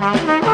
Música